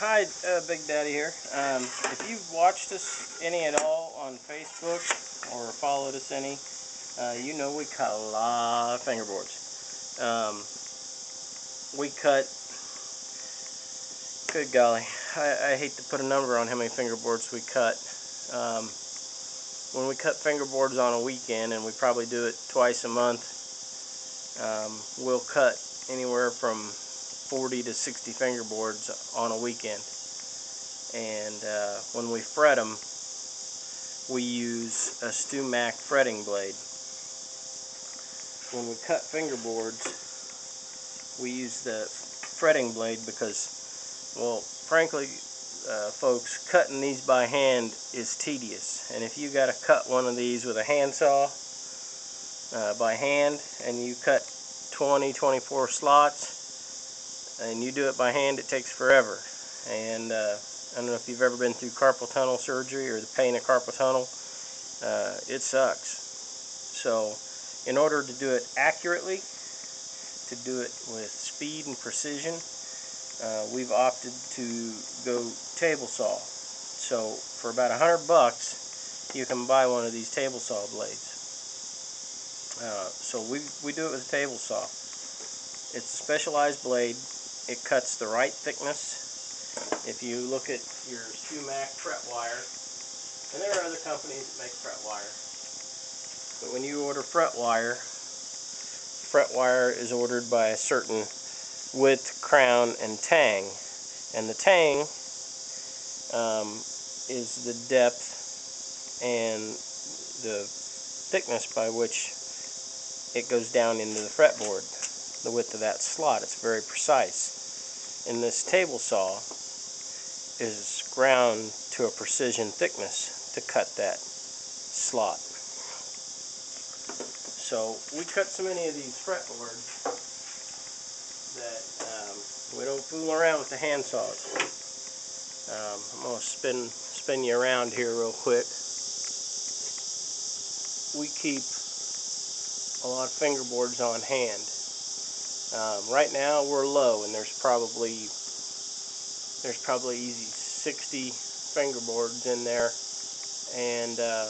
Hi, uh, Big Daddy here. Um, if you've watched us any at all on Facebook or followed us any, uh, you know we cut a lot of fingerboards. Um, we cut, good golly, I, I, hate to put a number on how many fingerboards we cut. Um, when we cut fingerboards on a weekend, and we probably do it twice a month, um, we'll cut anywhere from 40 to 60 fingerboards on a weekend. And uh, when we fret them, we use a StewMac fretting blade. When we cut fingerboards, we use the fretting blade because, well, frankly, uh, folks, cutting these by hand is tedious. And if you got to cut one of these with a handsaw uh, by hand and you cut 20, 24 slots, and you do it by hand, it takes forever. And uh, I don't know if you've ever been through carpal tunnel surgery or the pain of carpal tunnel. Uh, it sucks. So in order to do it accurately, to do it with speed and precision, uh, we've opted to go table saw. So for about a hundred bucks, you can buy one of these table saw blades. Uh, so we, we do it with a table saw. It's a specialized blade it cuts the right thickness. If you look at your StewMac fret wire, and there are other companies that make fret wire, but when you order fret wire, fret wire is ordered by a certain width, crown, and tang. And the tang um, is the depth and the thickness by which it goes down into the fretboard, the width of that slot. It's very precise in this table saw is ground to a precision thickness to cut that slot. So we cut so many of these fretboards that um, we don't fool around with the hand saws. Um, I'm going to spin, spin you around here real quick. We keep a lot of fingerboards on hand. Um, right now we're low and there's probably there's probably easy 60 fingerboards in there and uh,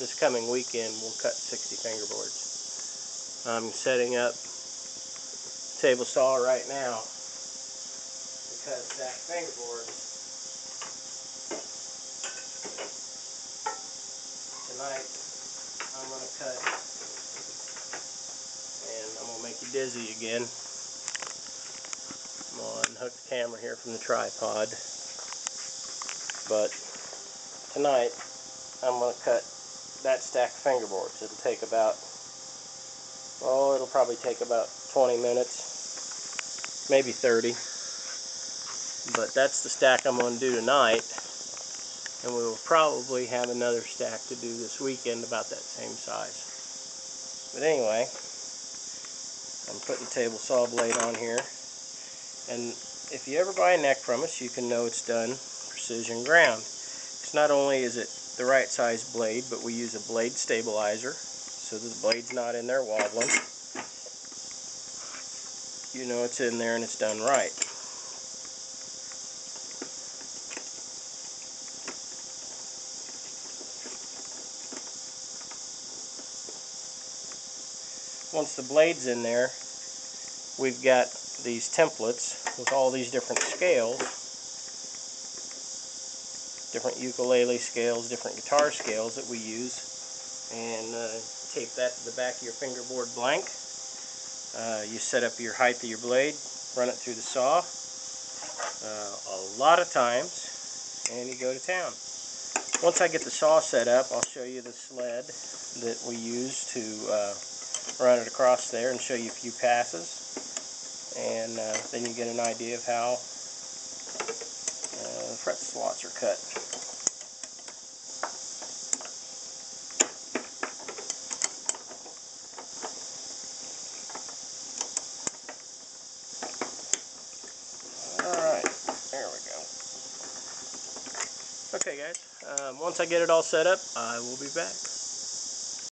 this coming weekend we'll cut 60 fingerboards. I'm setting up table saw right now because that fingerboard. Tonight I'm going to cut dizzy again. I'm going to unhook the camera here from the tripod. But tonight, I'm going to cut that stack of fingerboards. It'll take about, oh, it'll probably take about 20 minutes, maybe 30. But that's the stack I'm going to do tonight. And we will probably have another stack to do this weekend about that same size. But anyway, I'm putting the table saw blade on here. And if you ever buy a neck from us, you can know it's done precision ground. It's not only is it the right size blade, but we use a blade stabilizer so that the blade's not in there wobbling. You know it's in there and it's done right. Once the blade's in there, we've got these templates with all these different scales, different ukulele scales, different guitar scales that we use, and uh, tape that to the back of your fingerboard blank. Uh, you set up your height of your blade, run it through the saw uh, a lot of times, and you go to town. Once I get the saw set up, I'll show you the sled that we use to uh, run it across there and show you a few passes and uh, then you get an idea of how uh, the fret slots are cut. Alright, there we go. Okay guys, um, once I get it all set up, I will be back.